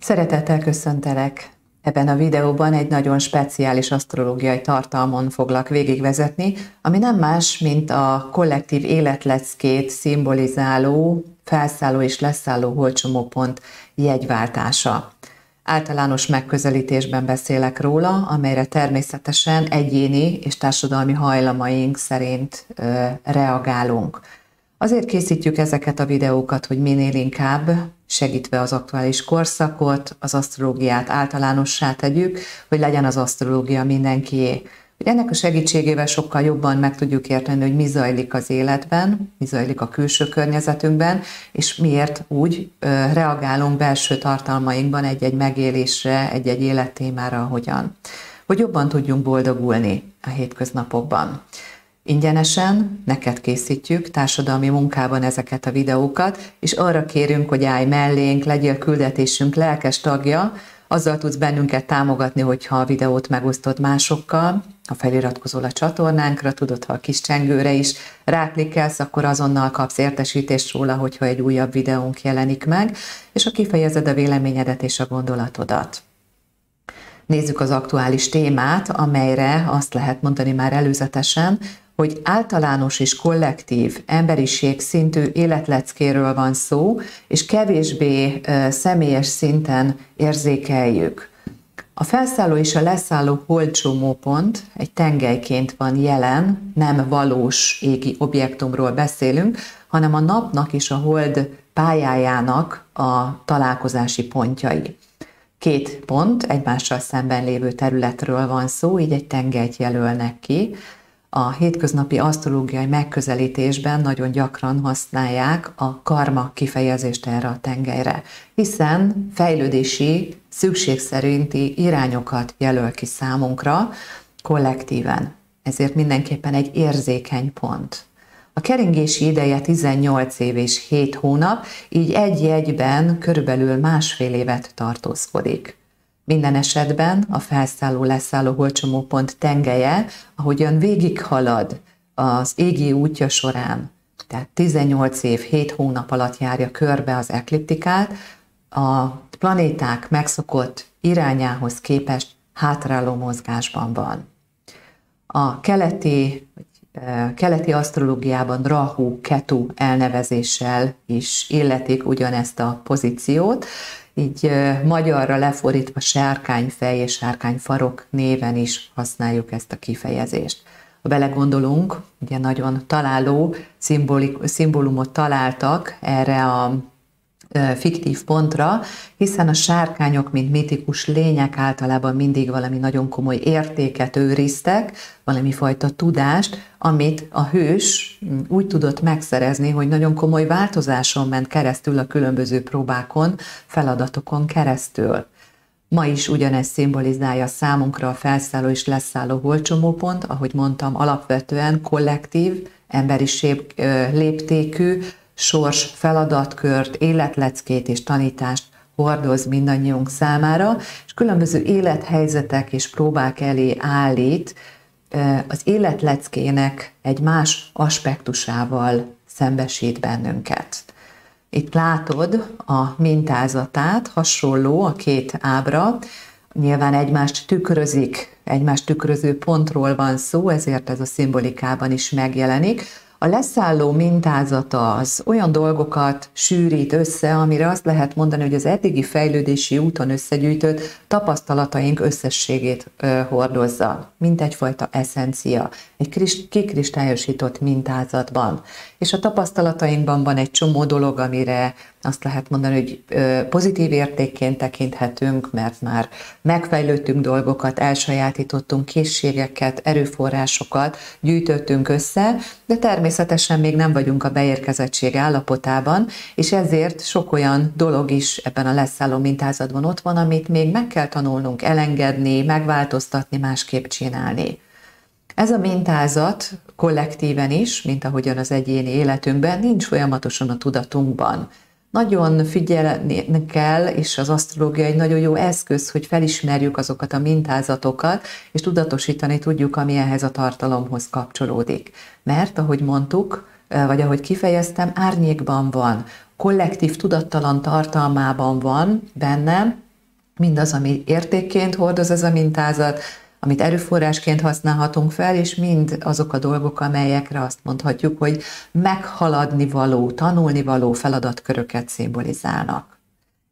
Szeretettel köszöntelek! Ebben a videóban egy nagyon speciális asztrológiai tartalmon foglak végigvezetni, ami nem más, mint a kollektív életleckét szimbolizáló felszálló és leszálló holcsomópont jegyváltása. Általános megközelítésben beszélek róla, amelyre természetesen egyéni és társadalmi hajlamaink szerint ö, reagálunk. Azért készítjük ezeket a videókat, hogy minél inkább segítve az aktuális korszakot, az asztrológiát általánossá tegyük, hogy legyen az asztrológia mindenkié. Hogy ennek a segítségével sokkal jobban meg tudjuk érteni, hogy mi zajlik az életben, mi zajlik a külső környezetünkben, és miért úgy reagálunk belső tartalmainkban egy-egy megélésre, egy-egy élettémára, hogyan. Hogy jobban tudjunk boldogulni a hétköznapokban. Ingyenesen neked készítjük társadalmi munkában ezeket a videókat, és arra kérünk, hogy állj mellénk, legyél küldetésünk lelkes tagja, azzal tudsz bennünket támogatni, hogyha a videót megosztod másokkal, ha feliratkozol a csatornánkra, tudod, ha a kis csengőre is ráklikkelsz, akkor azonnal kapsz értesítést róla, hogyha egy újabb videónk jelenik meg, és ha kifejezed a véleményedet és a gondolatodat. Nézzük az aktuális témát, amelyre azt lehet mondani már előzetesen, hogy általános és kollektív emberiség szintű életleckéről van szó, és kevésbé személyes szinten érzékeljük. A felszálló és a leszálló holdcsomópont egy tengelyként van jelen, nem valós égi objektumról beszélünk, hanem a napnak és a hold pályájának a találkozási pontjai. Két pont egymással szemben lévő területről van szó, így egy tengelyt jelölnek ki a hétköznapi asztrológiai megközelítésben nagyon gyakran használják a karma kifejezést erre a tengelyre, hiszen fejlődési, szükség szerinti irányokat jelöl ki számunkra kollektíven. Ezért mindenképpen egy érzékeny pont. A keringési ideje 18 év és 7 hónap, így egy jegyben körülbelül másfél évet tartózkodik. Minden esetben a felszálló-leszálló holcsomópont tengelye, ahogyan végighalad az égi útja során, tehát 18 év, 7 hónap alatt járja körbe az ekliptikát, a planéták megszokott irányához képest hátráló mozgásban van. A keleti, keleti asztrológiában Rahu Ketu elnevezéssel is illetik ugyanezt a pozíciót, így magyarra lefordítva sárkányfej és sárkányfarok néven is használjuk ezt a kifejezést. Ha belegondolunk, ugye nagyon találó szimbólumot találtak erre a fiktív pontra, hiszen a sárkányok, mint mitikus lények általában mindig valami nagyon komoly értéket őriztek, valami fajta tudást, amit a hős úgy tudott megszerezni, hogy nagyon komoly változáson ment keresztül a különböző próbákon, feladatokon keresztül. Ma is ugyanezt szimbolizálja számunkra a felszálló és leszálló holcsomópont, ahogy mondtam, alapvetően kollektív, emberiség léptékű, sors feladatkört, életleckét és tanítást hordoz mindannyiunk számára, és különböző élethelyzetek és próbák elé állít az életleckének egy más aspektusával szembesít bennünket. Itt látod a mintázatát, hasonló a két ábra, nyilván egymást tükrözik, egymást tükröző pontról van szó, ezért ez a szimbolikában is megjelenik. A leszálló mintázata az olyan dolgokat sűrít össze, amire azt lehet mondani, hogy az eddigi fejlődési úton összegyűjtött tapasztalataink összességét ö, hordozza, mint egyfajta eszencia, egy kikristályosított mintázatban. És a tapasztalatainkban van egy csomó dolog, amire azt lehet mondani, hogy pozitív értékként tekinthetünk, mert már megfejlődtünk dolgokat, elsajátítottunk készségeket, erőforrásokat, gyűjtöttünk össze, de természetesen még nem vagyunk a beérkezettség állapotában, és ezért sok olyan dolog is ebben a leszálló mintázatban ott van, amit még meg kell tanulnunk elengedni, megváltoztatni, másképp csinálni. Ez a mintázat kollektíven is, mint ahogyan az egyéni életünkben, nincs folyamatosan a tudatunkban. Nagyon figyelni kell, és az asztrológia egy nagyon jó eszköz, hogy felismerjük azokat a mintázatokat, és tudatosítani tudjuk, ami ehhez a tartalomhoz kapcsolódik. Mert, ahogy mondtuk, vagy ahogy kifejeztem, árnyékban van, kollektív tudattalan tartalmában van bennem, mindaz, ami értékként hordoz ez a mintázat, amit erőforrásként használhatunk fel, és mind azok a dolgok, amelyekre azt mondhatjuk, hogy meghaladni való, tanulni való feladatköröket szimbolizálnak.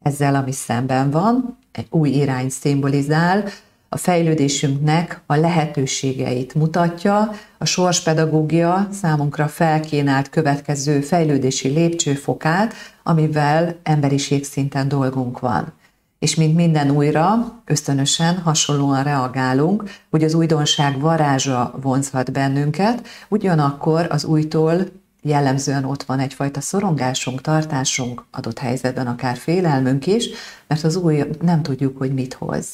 Ezzel, ami szemben van, egy új irány szimbolizál, a fejlődésünknek a lehetőségeit mutatja, a sorspedagógia számunkra felkínált következő fejlődési lépcsőfokát, amivel emberiség szinten dolgunk van. És mint minden újra, ösztönösen hasonlóan reagálunk, hogy az újdonság varázsa vonzhat bennünket, ugyanakkor az újtól jellemzően ott van egyfajta szorongásunk, tartásunk, adott helyzetben akár félelmünk is, mert az új nem tudjuk, hogy mit hoz.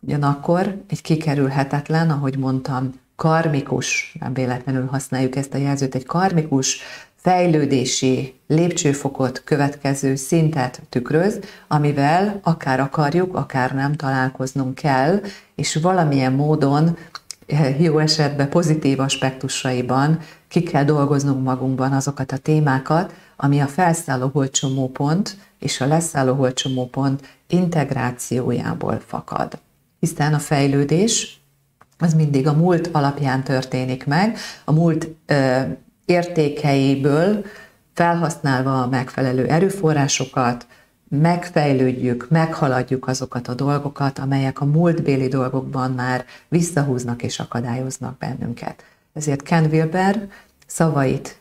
Ugyanakkor egy kikerülhetetlen, ahogy mondtam, karmikus, nem véletlenül használjuk ezt a jelzőt, egy karmikus fejlődési lépcsőfokot következő szintet tükröz, amivel akár akarjuk, akár nem találkoznunk kell, és valamilyen módon eh, jó esetben pozitív aspektusaiban ki kell dolgoznunk magunkban azokat a témákat, ami a felszálló holcsomópont és a leszálló holcsomópont integrációjából fakad. Hiszen a fejlődés az mindig a múlt alapján történik meg, a múlt ö, értékeiből felhasználva a megfelelő erőforrásokat, megfejlődjük, meghaladjuk azokat a dolgokat, amelyek a múltbéli dolgokban már visszahúznak és akadályoznak bennünket. Ezért Ken Wilber szavait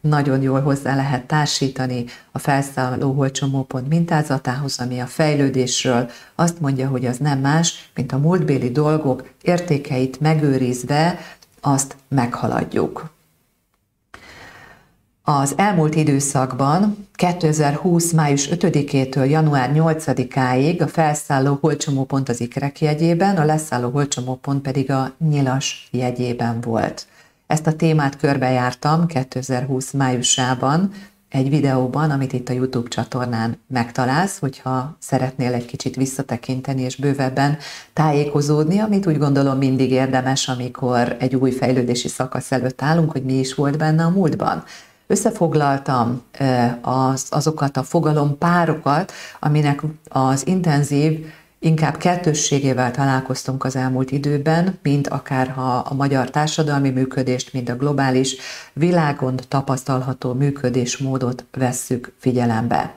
nagyon jól hozzá lehet társítani a felszálló holcsomópont mintázatához, ami a fejlődésről azt mondja, hogy az nem más, mint a múltbéli dolgok értékeit megőrizve azt meghaladjuk. Az elmúlt időszakban 2020. május 5-től január 8-áig a felszálló holcsomópont az ikrek jegyében, a leszálló holcsomópont pedig a nyilas jegyében volt. Ezt a témát körbejártam 2020 májusában egy videóban, amit itt a YouTube csatornán megtalálsz, hogyha szeretnél egy kicsit visszatekinteni és bővebben tájékozódni, amit úgy gondolom mindig érdemes, amikor egy új fejlődési szakasz előtt állunk, hogy mi is volt benne a múltban. Összefoglaltam az, azokat a fogalompárokat, aminek az intenzív inkább kettősségével találkoztunk az elmúlt időben, mint akárha a magyar társadalmi működést, mint a globális világon tapasztalható működésmódot vesszük figyelembe.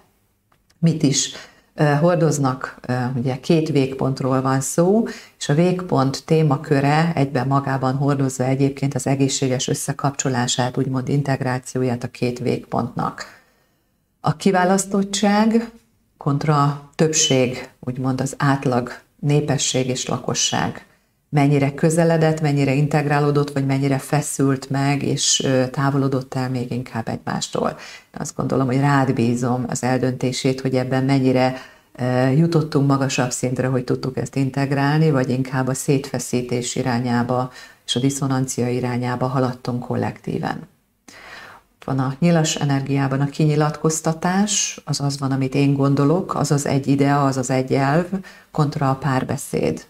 Mit is hordoznak, ugye két végpontról van szó, és a végpont témaköre egyben magában hordozza egyébként az egészséges összekapcsolását, úgymond integrációját a két végpontnak. A kiválasztottság kontra többség, úgymond az átlag népesség és lakosság mennyire közeledett, mennyire integrálódott, vagy mennyire feszült meg, és távolodott el még inkább egymástól. Azt gondolom, hogy rád bízom az eldöntését, hogy ebben mennyire jutottunk magasabb szintre, hogy tudtuk ezt integrálni, vagy inkább a szétfeszítés irányába és a diszonancia irányába haladtunk kollektíven. Van a nyilas energiában a kinyilatkoztatás, az az van, amit én gondolok, az az egy idea, az az egy elv, kontra a párbeszéd.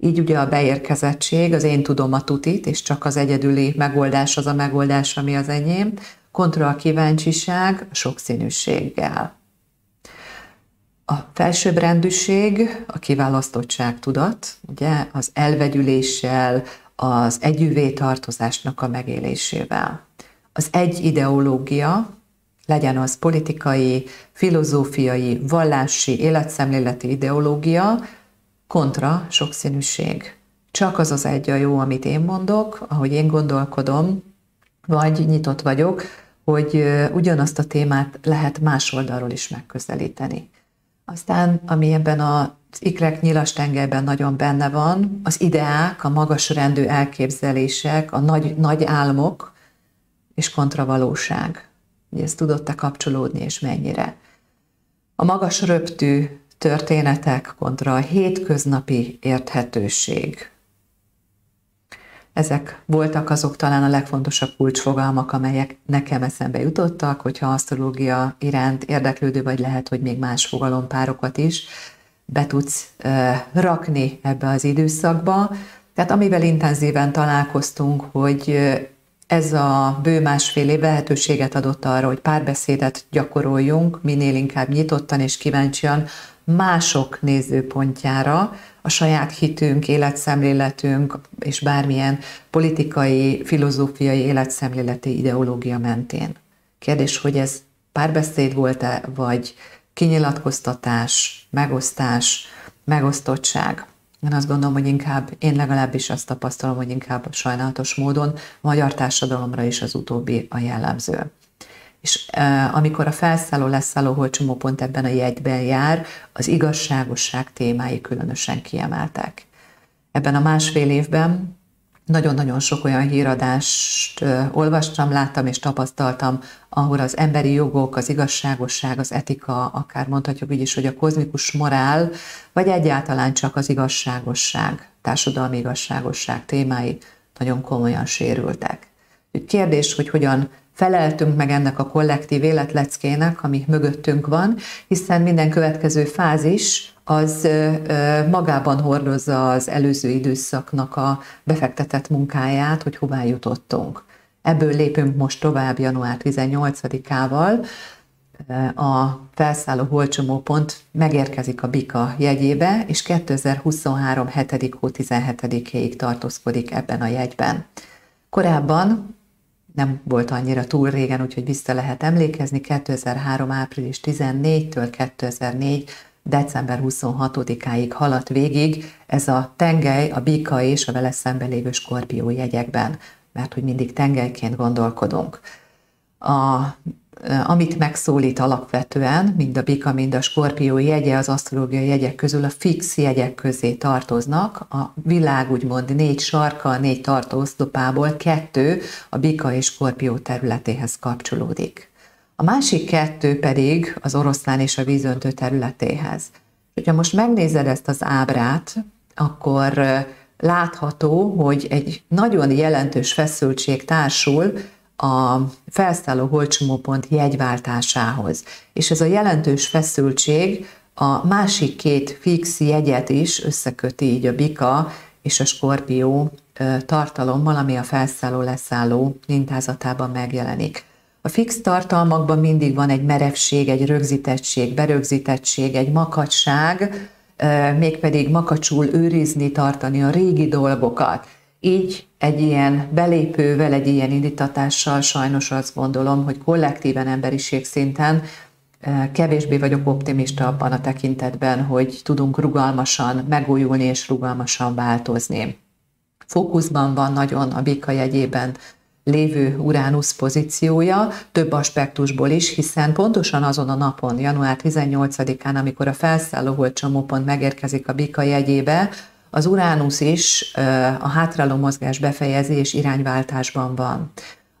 Így ugye a beérkezettség, az én tudom a tutit, és csak az egyedüli megoldás az a megoldás, ami az enyém, kontra a kíváncsiság sokszínűséggel. A felsőbbrendűség, a kiválasztottság tudat, ugye az elvegyüléssel, az együvé tartozásnak a megélésével. Az egy ideológia, legyen az politikai, filozófiai, vallási, életszemléleti ideológia, kontra sokszínűség. Csak az az egy a jó, amit én mondok, ahogy én gondolkodom, vagy nyitott vagyok, hogy ugyanazt a témát lehet más oldalról is megközelíteni. Aztán, ami ebben az ikrek nyilas tengelyben nagyon benne van, az ideák, a magas rendű elképzelések, a nagy, nagy álmok és kontravalóság. Hogy ez tudott-e kapcsolódni, és mennyire. A magas röptű történetek kontra a hétköznapi érthetőség. Ezek voltak azok talán a legfontosabb kulcsfogalmak, amelyek nekem eszembe jutottak, hogyha asztrológia iránt érdeklődő vagy lehet, hogy még más fogalompárokat is be tudsz rakni ebbe az időszakba. Tehát amivel intenzíven találkoztunk, hogy ez a bő másfél év lehetőséget adott arra, hogy párbeszédet gyakoroljunk, minél inkább nyitottan és kíváncsian mások nézőpontjára, a saját hitünk, életszemléletünk és bármilyen politikai, filozófiai, életszemléleti ideológia mentén. Kérdés, hogy ez párbeszéd volt-e, vagy kinyilatkoztatás, megosztás, megosztottság. Én azt gondolom, hogy inkább, én legalábbis azt tapasztalom, hogy inkább sajnálatos módon a magyar társadalomra is az utóbbi a jellemző. És e, amikor a felszálló leszálló pont ebben a jegyben jár, az igazságosság témái különösen kiemeltek. Ebben a másfél évben nagyon-nagyon sok olyan híradást olvastam, láttam és tapasztaltam, ahol az emberi jogok, az igazságosság, az etika, akár mondhatjuk úgy is, hogy a kozmikus morál, vagy egyáltalán csak az igazságosság, társadalmi igazságosság témái nagyon komolyan sérültek. Kérdés, hogy hogyan feleltünk meg ennek a kollektív életleckének, ami mögöttünk van, hiszen minden következő fázis az magában hordozza az előző időszaknak a befektetett munkáját, hogy hová jutottunk. Ebből lépünk most tovább január 18-ával, a felszálló holcsomópont megérkezik a BIKA jegyébe, és 2023. 7. hó 17-ig tartózkodik ebben a jegyben. Korábban nem volt annyira túl régen, úgyhogy vissza lehet emlékezni, 2003. április 14-től 2004 december 26-áig haladt végig ez a tengely, a bika és a vele szemben lévő skorpió jegyekben, mert hogy mindig tengelyként gondolkodunk. A, amit megszólít alapvetően, mind a bika, mind a skorpió jegye az asztrológiai jegyek közül a fix jegyek közé tartoznak. A világ úgymond négy sarka, négy tartóoszlopából kettő a bika és skorpió területéhez kapcsolódik. A másik kettő pedig az oroszlán és a vízöntő területéhez. Ha most megnézed ezt az ábrát, akkor látható, hogy egy nagyon jelentős feszültség társul a felszálló holcsomópont jegyváltásához. És ez a jelentős feszültség a másik két fix jegyet is összeköti így a bika és a skorpió tartalommal, ami a felszálló-leszálló mintázatában megjelenik. A fix tartalmakban mindig van egy merevség, egy rögzítettség, berögzítettség, egy makacság, mégpedig makacsul őrizni, tartani a régi dolgokat. Így egy ilyen belépővel, egy ilyen indítatással sajnos azt gondolom, hogy kollektíven emberiség szinten kevésbé vagyok optimista abban a tekintetben, hogy tudunk rugalmasan megújulni és rugalmasan változni. Fókuszban van nagyon a Bika jegyében lévő Uránusz pozíciója, több aspektusból is, hiszen pontosan azon a napon, január 18-án, amikor a felszálló csomópont megérkezik a Bika jegyébe, az Uránusz is a hátráló mozgás befejezés irányváltásban van.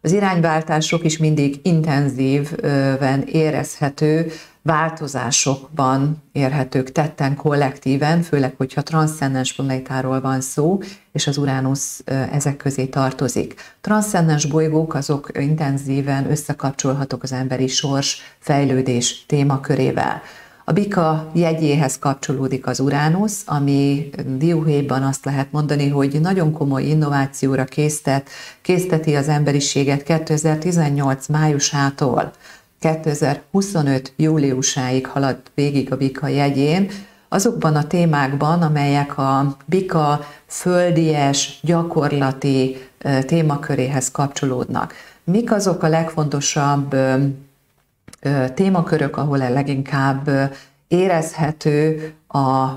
Az irányváltások is mindig intenzíven érezhető változásokban érhetők tetten kollektíven, főleg, hogyha transzcendens planétáról van szó, és az Uránusz ezek közé tartozik. Transzcendens bolygók azok intenzíven összekapcsolhatók az emberi sors fejlődés témakörével. A bika jegyéhez kapcsolódik az Uránusz, ami dióhéjban azt lehet mondani, hogy nagyon komoly innovációra késztet, készteti az emberiséget 2018 májusától 2025 júliusáig halad végig a Bika jegyén, azokban a témákban, amelyek a Bika földies, gyakorlati témaköréhez kapcsolódnak. Mik azok a legfontosabb témakörök, ahol leginkább érezhető a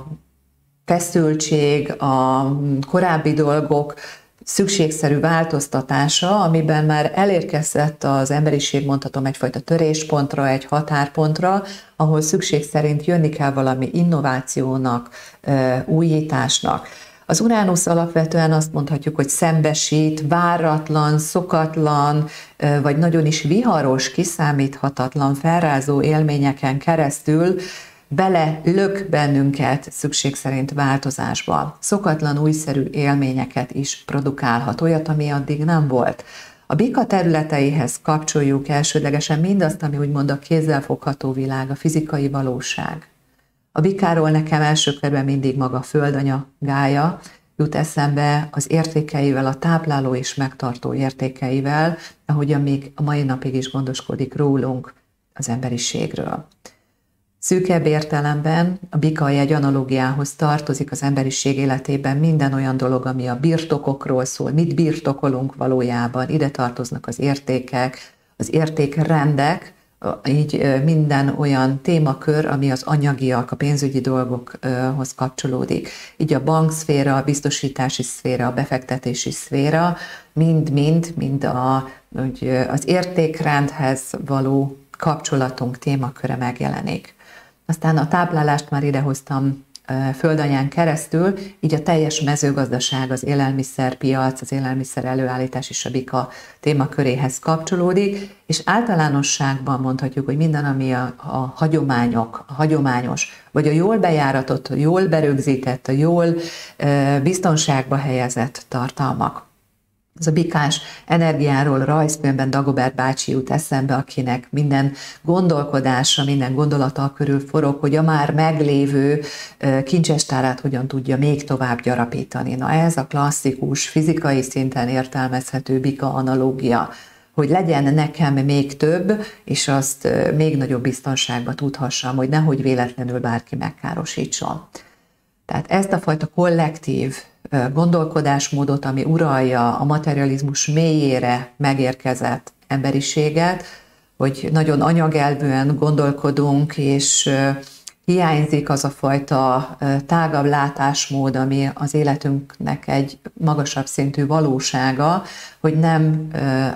feszültség, a korábbi dolgok szükségszerű változtatása, amiben már elérkezett az emberiség, mondhatom, egyfajta töréspontra, egy határpontra, ahol szükség szerint jönni kell valami innovációnak, újításnak. Az Uránusz alapvetően azt mondhatjuk, hogy szembesít, váratlan, szokatlan, vagy nagyon is viharos, kiszámíthatatlan, felrázó élményeken keresztül bele lök bennünket szükség szerint változásba. Szokatlan, újszerű élményeket is produkálhat, olyat, ami addig nem volt. A bika területeihez kapcsoljuk elsődlegesen mindazt, ami úgymond a kézzelfogható világ, a fizikai valóság. A bikáról nekem első körben mindig maga földanya, gája, jut eszembe az értékeivel, a tápláló és megtartó értékeivel, ahogy még a mai napig is gondoskodik rólunk, az emberiségről. Szűkebb értelemben a bika egy analógiához tartozik az emberiség életében minden olyan dolog, ami a birtokokról szól, mit birtokolunk valójában, ide tartoznak az értékek, az értékrendek, így minden olyan témakör, ami az anyagiak, a pénzügyi dolgokhoz kapcsolódik. Így a bankszféra, a biztosítási szféra, a befektetési szféra, mind-mind, mind a, az értékrendhez való kapcsolatunk témaköre megjelenik. Aztán a táplálást már idehoztam földanyán keresztül, így a teljes mezőgazdaság, az élelmiszerpiac, az élelmiszer előállítás is a BIKA témaköréhez kapcsolódik, és általánosságban mondhatjuk, hogy minden, ami a, a hagyományok, a hagyományos, vagy a jól bejáratott, jól berögzített, a jól biztonságba helyezett tartalmak, az a bikás energiáról rajzfilmben Dagobert bácsi jut eszembe, akinek minden gondolkodása, minden gondolata körül forog, hogy a már meglévő kincsestárát hogyan tudja még tovább gyarapítani. Na ez a klasszikus, fizikai szinten értelmezhető bika analógia, hogy legyen nekem még több, és azt még nagyobb biztonságba tudhassam, hogy nehogy véletlenül bárki megkárosítson. Tehát ezt a fajta kollektív gondolkodásmódot, ami uralja a materializmus mélyére megérkezett emberiséget, hogy nagyon anyagelvűen gondolkodunk, és hiányzik az a fajta tágabb látásmód, ami az életünknek egy magasabb szintű valósága, hogy nem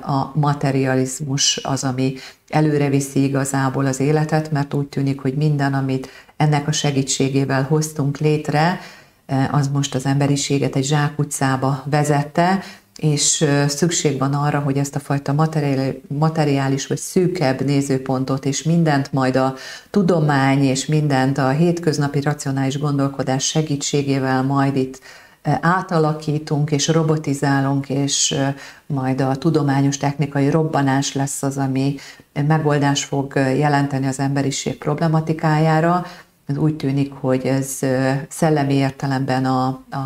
a materializmus az, ami előre viszi igazából az életet, mert úgy tűnik, hogy minden, amit ennek a segítségével hoztunk létre, az most az emberiséget egy zsákutcába vezette, és szükség van arra, hogy ezt a fajta materiális vagy szűkebb nézőpontot, és mindent majd a tudomány, és mindent a hétköznapi racionális gondolkodás segítségével majd itt átalakítunk és robotizálunk, és majd a tudományos technikai robbanás lesz az, ami megoldás fog jelenteni az emberiség problematikájára, ez úgy tűnik, hogy ez szellemi értelemben a, a,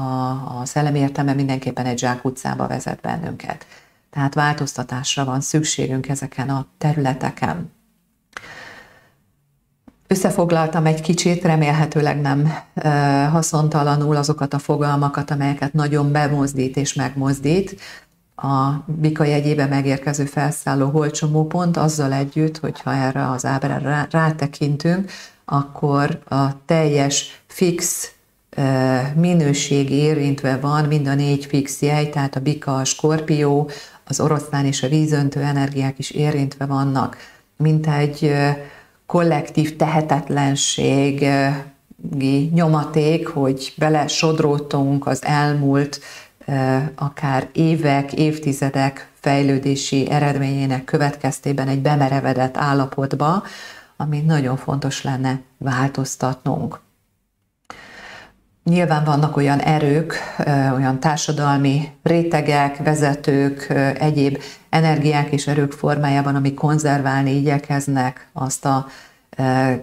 a szellemi értelemben mindenképpen egy zsákutcába vezet bennünket. Tehát változtatásra van szükségünk ezeken a területeken. Összefoglaltam egy kicsit, remélhetőleg nem haszontalanul azokat a fogalmakat, amelyeket nagyon bemozdít és megmozdít. A Bika jegyébe megérkező felszálló holcsomópont azzal együtt, hogyha erre az ábrára rátekintünk, akkor a teljes fix minőség érintve van, mind a négy fix jegy, tehát a bika, a skorpió, az oroszlán és a vízöntő energiák is érintve vannak, mint egy kollektív tehetetlenség, nyomaték, hogy bele sodródtunk az elmúlt akár évek, évtizedek fejlődési eredményének következtében egy bemerevedett állapotba, amit nagyon fontos lenne változtatnunk. Nyilván vannak olyan erők, olyan társadalmi rétegek, vezetők, egyéb energiák és erők formájában, amik konzerválni igyekeznek azt a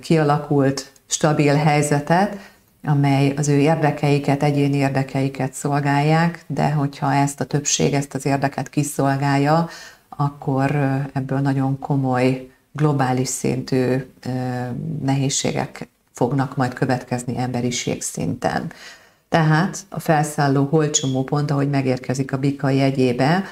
kialakult, stabil helyzetet, amely az ő érdekeiket, egyéni érdekeiket szolgálják, de hogyha ezt a többség, ezt az érdeket kiszolgálja, akkor ebből nagyon komoly globális szintű nehézségek fognak majd következni emberiség szinten. Tehát a felszálló holcsomó pont, ahogy megérkezik a bika jegyébe,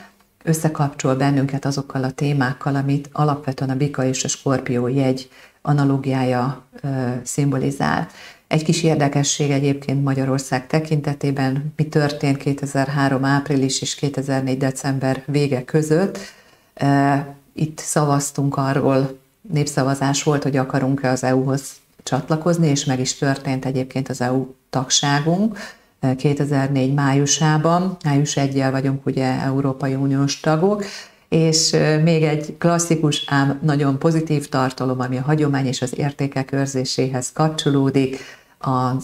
összekapcsol bennünket azokkal a témákkal, amit alapvetően a bika és a skorpió jegy analógiája ö, szimbolizál. Egy kis érdekesség egyébként Magyarország tekintetében, mi történt 2003 április és 2004 december vége között. Itt szavaztunk arról, népszavazás volt, hogy akarunk-e az EU-hoz csatlakozni, és meg is történt egyébként az EU tagságunk 2004 eh, májusában. Május 1 vagyunk ugye Európai Uniós tagok, és eh, még egy klasszikus, ám nagyon pozitív tartalom, ami a hagyomány és az értékek őrzéséhez kapcsolódik, a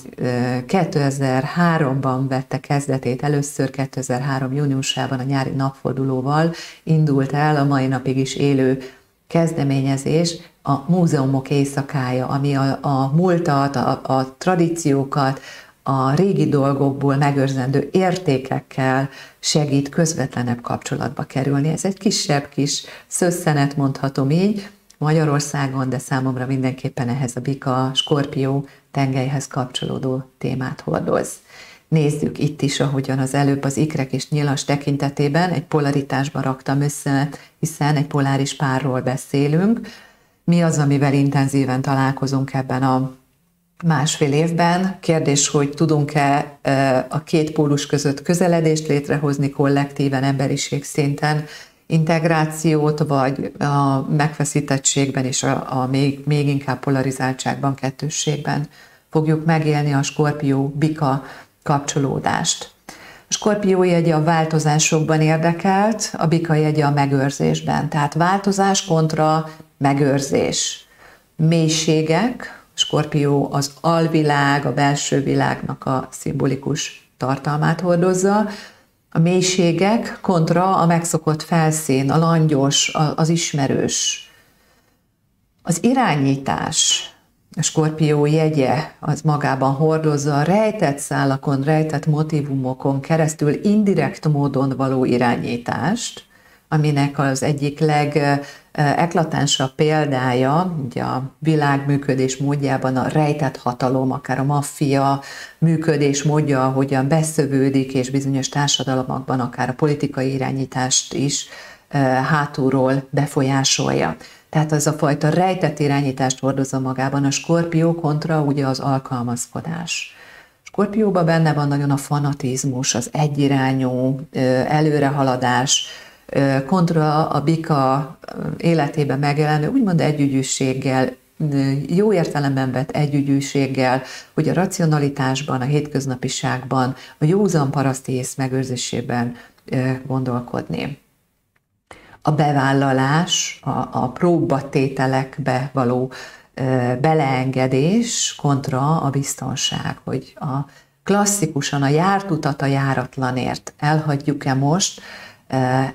2003-ban eh, vette kezdetét, először 2003. júniusában a nyári napfordulóval indult el a mai napig is élő kezdeményezés a múzeumok éjszakája, ami a, a múltat, a, a tradíciókat, a régi dolgokból megőrzendő értékekkel segít közvetlenebb kapcsolatba kerülni. Ez egy kisebb kis szösszenet, mondhatom így, Magyarországon, de számomra mindenképpen ehhez a bika, skorpió tengelyhez kapcsolódó témát hordoz. Nézzük itt is, ahogyan az előbb az ikrek és nyilas tekintetében egy polaritásba raktam össze, hiszen egy poláris párról beszélünk. Mi az, amivel intenzíven találkozunk ebben a másfél évben. Kérdés, hogy tudunk-e a két pólus között közeledést létrehozni kollektíven, emberiség szinten, integrációt, vagy a megfeszítettségben és a, a még, még inkább polarizáltságban, kettősségben fogjuk megélni a Skorpió-Bika kapcsolódást. A Skorpió jegye a változásokban érdekelt, a Bika jegye a megőrzésben. Tehát változás kontra megőrzés. Mélységek, Skorpió az alvilág, a belső világnak a szimbolikus tartalmát hordozza, a mélységek kontra a megszokott felszín, a langyos, az ismerős. Az irányítás, a skorpió jegye az magában hordozza a rejtett szálakon, rejtett motivumokon keresztül indirekt módon való irányítást, aminek az egyik legeklatánsabb példája, ugye a világ működés módjában a rejtett hatalom, akár a maffia működés módja, hogyan beszövődik, és bizonyos társadalmakban akár a politikai irányítást is hátulról befolyásolja. Tehát az a fajta rejtett irányítást hordozza magában a skorpió kontra ugye az alkalmazkodás. Skorpióban benne van nagyon a fanatizmus, az egyirányú előrehaladás, kontra a bika életében megjelenő úgymond együgyűséggel, jó értelemben vett együgyűséggel, hogy a racionalitásban, a hétköznapiságban, a józan paraszti ész megőrzésében gondolkodni. A bevállalás, a, a próbatételekbe való beleengedés kontra a biztonság, hogy a klasszikusan a járt utat a járatlanért elhagyjuk-e most,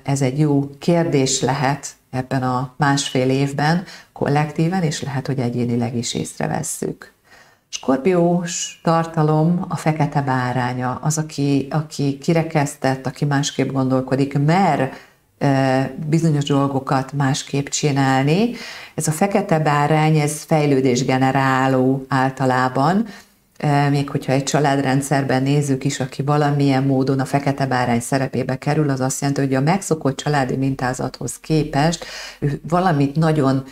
ez egy jó kérdés lehet ebben a másfél évben kollektíven, és lehet, hogy egyénileg is észrevesszük. Skorpiós tartalom a fekete báránya, az, aki, aki kirekesztett, aki másképp gondolkodik, mer bizonyos dolgokat másképp csinálni. Ez a fekete bárány, ez fejlődés generáló általában, még hogyha egy családrendszerben nézzük is, aki valamilyen módon a fekete bárány szerepébe kerül, az azt jelenti, hogy a megszokott családi mintázathoz képest ő valamit nagyon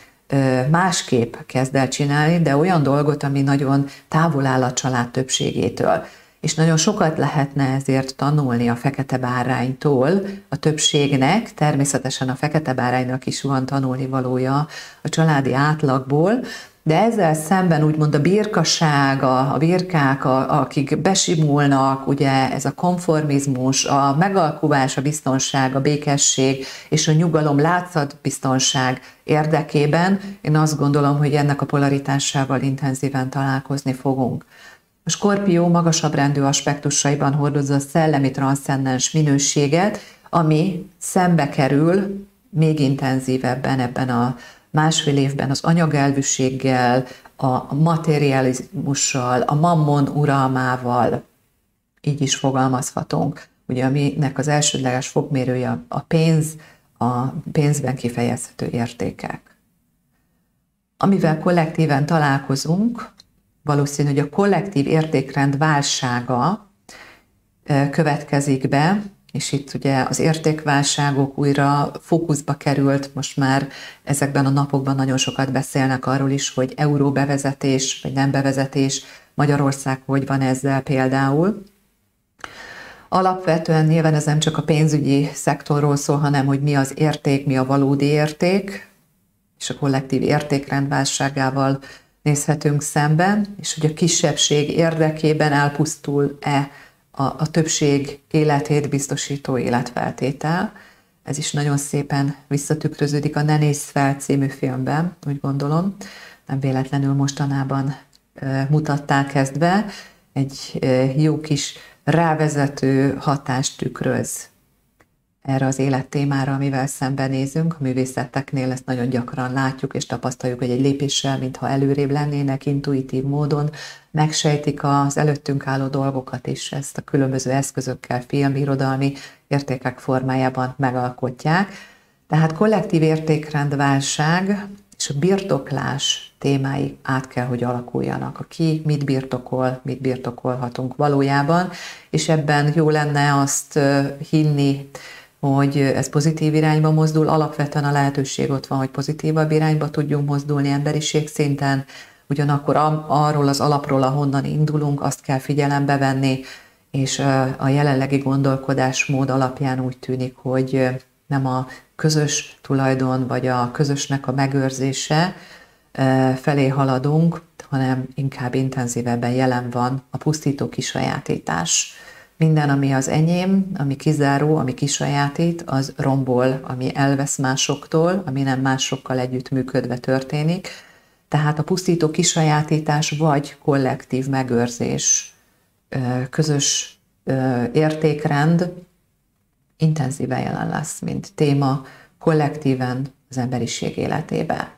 másképp kezd el csinálni, de olyan dolgot, ami nagyon távol áll a család többségétől. És nagyon sokat lehetne ezért tanulni a fekete báránytól, a többségnek, természetesen a fekete báránynak is van tanulni valója a családi átlagból, de ezzel szemben úgymond a birkaság, a, a birkák, a, akik besimulnak, ugye ez a konformizmus, a megalkuvás, a biztonság, a békesség és a nyugalom látszat biztonság érdekében, én azt gondolom, hogy ennek a polaritásával intenzíven találkozni fogunk. A skorpió magasabb rendű aspektusaiban hordozza a szellemi transzcendens minőséget, ami szembe kerül még intenzívebben ebben a másfél évben az anyagelvűséggel, a materializmussal, a mammon uralmával, így is fogalmazhatunk. Ugye aminek az elsődleges fogmérője a pénz, a pénzben kifejezhető értékek. Amivel kollektíven találkozunk, valószínű, hogy a kollektív értékrend válsága következik be, és itt ugye az értékválságok újra fókuszba került, most már ezekben a napokban nagyon sokat beszélnek arról is, hogy euró bevezetés, vagy nem bevezetés, Magyarország hogy van ezzel például. Alapvetően nyilván ez nem csak a pénzügyi szektorról szól, hanem hogy mi az érték, mi a valódi érték, és a kollektív értékrendválságával nézhetünk szemben, és hogy a kisebbség érdekében elpusztul-e a, a többség életét biztosító életfeltétel. Ez is nagyon szépen visszatükröződik a Ne nézz fel című filmben, úgy gondolom. Nem véletlenül mostanában e, mutatták ezt be. Egy e, jó kis rávezető hatást tükröz erre az élettémára, amivel szembenézünk. A művészeteknél ezt nagyon gyakran látjuk és tapasztaljuk, hogy egy lépéssel, mintha előrébb lennének intuitív módon, megsejtik az előttünk álló dolgokat is, ezt a különböző eszközökkel, filmirodalmi értékek formájában megalkotják. Tehát kollektív értékrendválság és a birtoklás témái át kell, hogy alakuljanak. A ki mit birtokol, mit birtokolhatunk valójában, és ebben jó lenne azt hinni, hogy ez pozitív irányba mozdul, alapvetően a lehetőség ott van, hogy pozitívabb irányba tudjunk mozdulni emberiség szinten, ugyanakkor arról az alapról, ahonnan indulunk, azt kell figyelembe venni, és a jelenlegi gondolkodásmód alapján úgy tűnik, hogy nem a közös tulajdon, vagy a közösnek a megőrzése felé haladunk, hanem inkább intenzívebben jelen van a pusztító kisajátítás. Minden, ami az enyém, ami kizáró, ami kisajátít, az rombol, ami elvesz másoktól, ami nem másokkal együtt működve történik. Tehát a pusztító kisajátítás vagy kollektív megőrzés, közös értékrend intenzíven jelen lesz, mint téma kollektíven az emberiség életébe.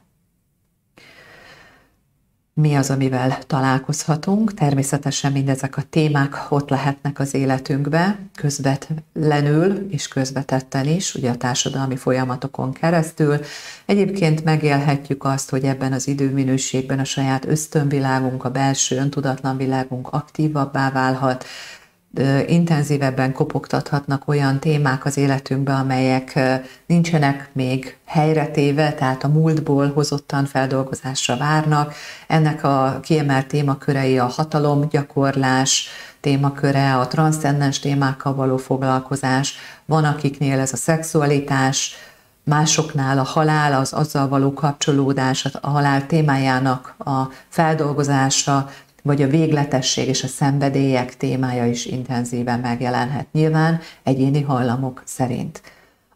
Mi az, amivel találkozhatunk? Természetesen mindezek a témák ott lehetnek az életünkbe, közvetlenül és közvetetten is, ugye a társadalmi folyamatokon keresztül. Egyébként megélhetjük azt, hogy ebben az időminőségben a saját ösztönvilágunk, a belső öntudatlan világunk aktívabbá válhat, intenzívebben kopogtathatnak olyan témák az életünkbe, amelyek nincsenek még helyretéve, tehát a múltból hozottan feldolgozásra várnak. Ennek a kiemelt témakörei a hatalomgyakorlás, témaköre, a transzcendens témákkal való foglalkozás, van akiknél ez a szexualitás, másoknál a halál, az azzal való kapcsolódás, a halál témájának a feldolgozása, vagy a végletesség és a szenvedélyek témája is intenzíven megjelenhet nyilván egyéni hajlamok szerint.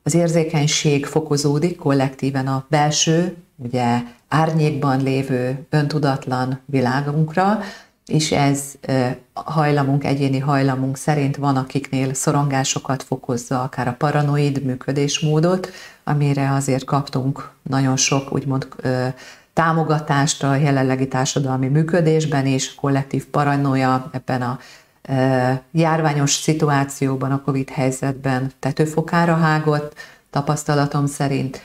Az érzékenység fokozódik kollektíven a belső, ugye árnyékban lévő öntudatlan világunkra, és ez hajlamunk, egyéni hajlamunk szerint van, akiknél szorongásokat fokozza, akár a paranoid működésmódot, amire azért kaptunk nagyon sok úgymond támogatást a jelenlegi társadalmi működésben és kollektív paranoia ebben a e, járványos szituációban, a Covid helyzetben tetőfokára hágott, tapasztalatom szerint.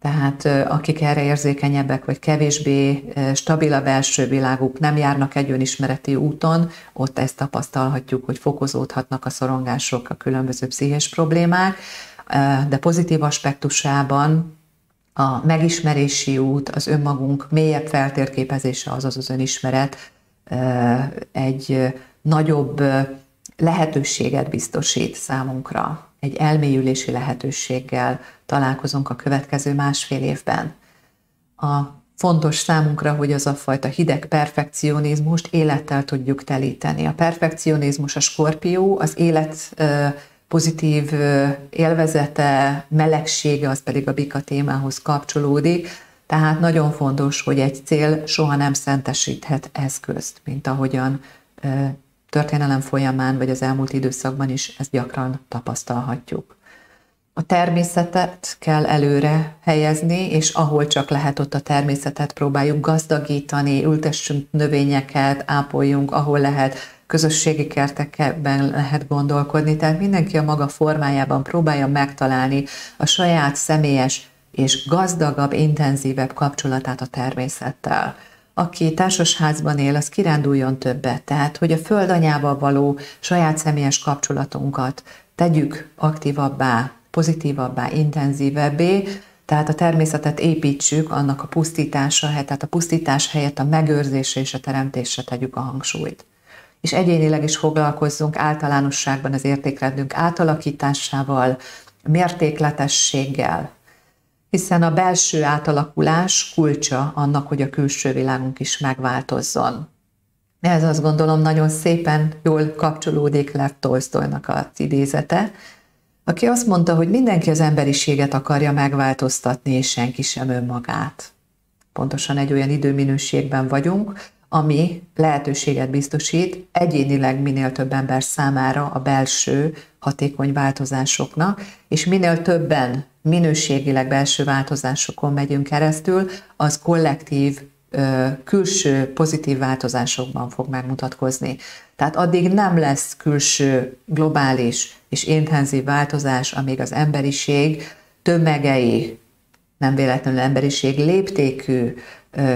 Tehát e, akik erre érzékenyebbek, vagy kevésbé e, stabil a belső világuk, nem járnak egy önismereti úton, ott ezt tapasztalhatjuk, hogy fokozódhatnak a szorongások, a különböző pszichés problémák, de pozitív aspektusában a megismerési út, az önmagunk mélyebb feltérképezése, azaz az önismeret egy nagyobb lehetőséget biztosít számunkra. Egy elmélyülési lehetőséggel találkozunk a következő másfél évben. A fontos számunkra, hogy az a fajta hideg perfekcionizmust élettel tudjuk telíteni. A perfekcionizmus a skorpió, az élet pozitív élvezete, melegsége, az pedig a bika témához kapcsolódik. Tehát nagyon fontos, hogy egy cél soha nem szentesíthet eszközt, mint ahogyan történelem folyamán, vagy az elmúlt időszakban is ezt gyakran tapasztalhatjuk. A természetet kell előre helyezni, és ahol csak lehet, ott a természetet próbáljuk gazdagítani, ültessünk növényeket, ápoljunk, ahol lehet, közösségi kertekben lehet gondolkodni, tehát mindenki a maga formájában próbálja megtalálni a saját személyes és gazdagabb, intenzívebb kapcsolatát a természettel. Aki társasházban él, az kiránduljon többet, tehát hogy a földanyával való saját személyes kapcsolatunkat tegyük aktívabbá, pozitívabbá, intenzívebbé, tehát a természetet építsük, annak a pusztítása, tehát a pusztítás helyett a megőrzésre és a teremtésre tegyük a hangsúlyt és egyénileg is foglalkozzunk általánosságban az értékrendünk átalakításával, mértékletességgel, hiszen a belső átalakulás kulcsa annak, hogy a külső világunk is megváltozzon. Ez azt gondolom nagyon szépen jól kapcsolódik Lev Tolstoynak az idézete, aki azt mondta, hogy mindenki az emberiséget akarja megváltoztatni, és senki sem önmagát. Pontosan egy olyan időminőségben vagyunk, ami lehetőséget biztosít egyénileg minél több ember számára a belső hatékony változásoknak, és minél többen minőségileg belső változásokon megyünk keresztül, az kollektív külső pozitív változásokban fog megmutatkozni. Tehát addig nem lesz külső globális és intenzív változás, amíg az emberiség tömegei nem véletlenül emberiség léptékű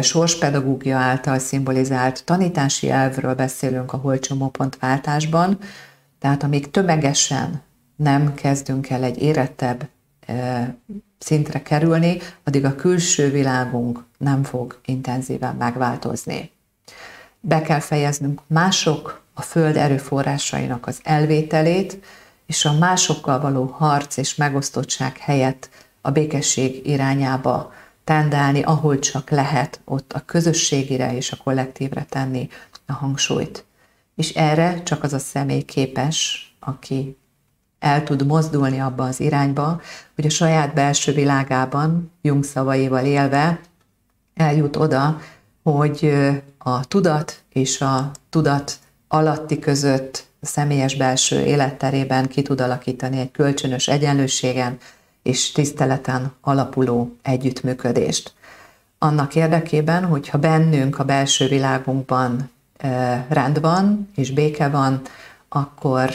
sorspedagógia által szimbolizált tanítási elvről beszélünk a holcsomópontváltásban, tehát amíg tömegesen nem kezdünk el egy érettebb szintre kerülni, addig a külső világunk nem fog intenzíven megváltozni. Be kell fejeznünk mások a föld erőforrásainak az elvételét, és a másokkal való harc és megosztottság helyett a békesség irányába tendálni, ahol csak lehet, ott a közösségire és a kollektívre tenni a hangsúlyt. És erre csak az a személy képes, aki el tud mozdulni abba az irányba, hogy a saját belső világában, Jung szavaival élve, eljut oda, hogy a tudat és a tudat alatti között a személyes belső életterében ki tud alakítani egy kölcsönös egyenlőségen és tiszteleten alapuló együttműködést. Annak érdekében, hogyha bennünk a belső világunkban rend van és béke van, akkor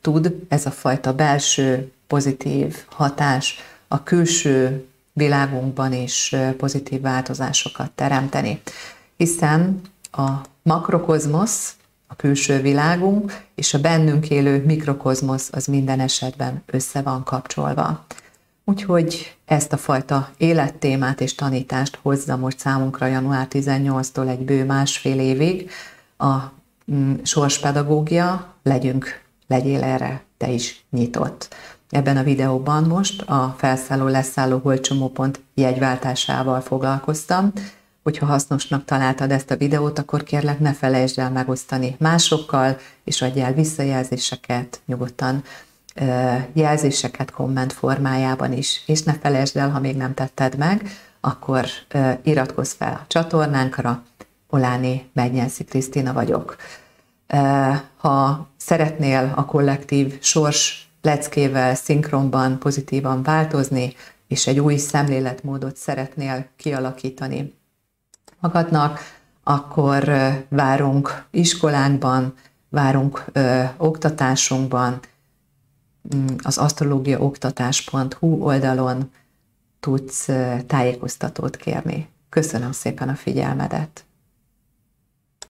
tud ez a fajta belső pozitív hatás a külső világunkban is pozitív változásokat teremteni. Hiszen a makrokozmosz, a külső világunk, és a bennünk élő mikrokozmosz az minden esetben össze van kapcsolva. Úgyhogy ezt a fajta élettémát és tanítást hozza most számunkra január 18-tól egy bő másfél évig a mm, sorspedagógia, legyünk, legyél erre te is nyitott. Ebben a videóban most a felszálló leszálló holcsomópont jegyváltásával foglalkoztam. Hogyha hasznosnak találtad ezt a videót, akkor kérlek ne felejtsd el megosztani másokkal, és adj el visszajelzéseket nyugodtan jelzéseket komment formájában is, és ne felejtsd el, ha még nem tetted meg, akkor iratkozz fel a csatornánkra, Oláni Megnyelszi Krisztina vagyok. Ha szeretnél a kollektív sors leckével, szinkronban pozitívan változni, és egy új szemléletmódot szeretnél kialakítani magadnak, akkor várunk iskolánkban, várunk ö, oktatásunkban, mm, az asztrológiaoktatás.hu oldalon tudsz tájékoztatót kérni. Köszönöm szépen a figyelmedet!